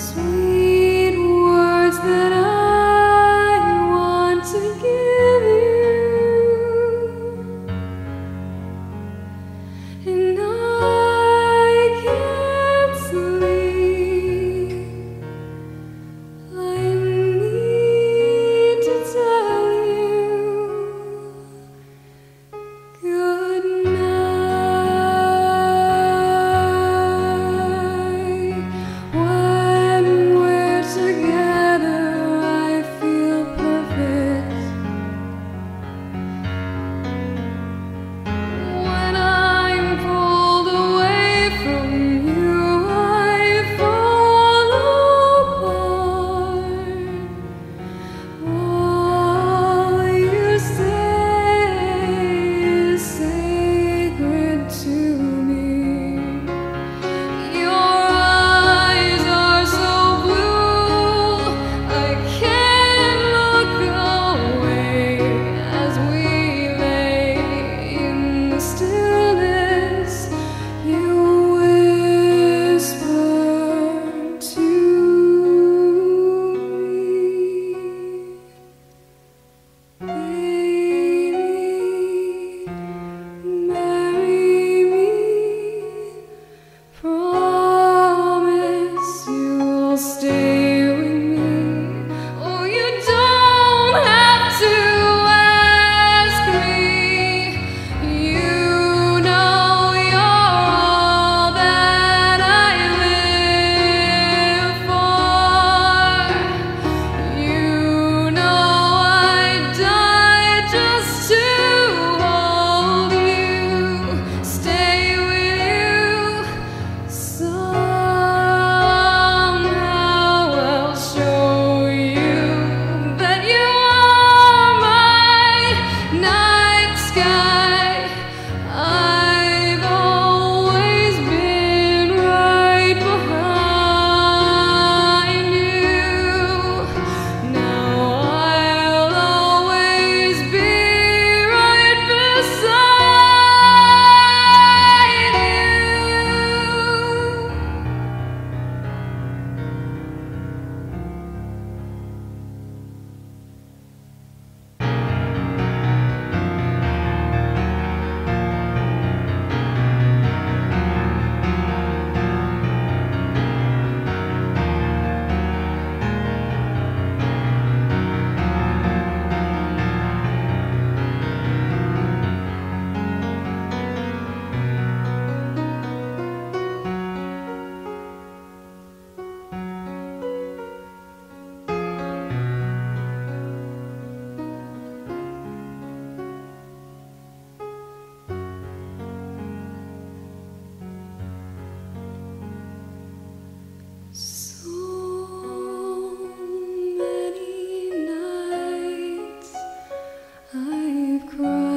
sweet. stay. growth.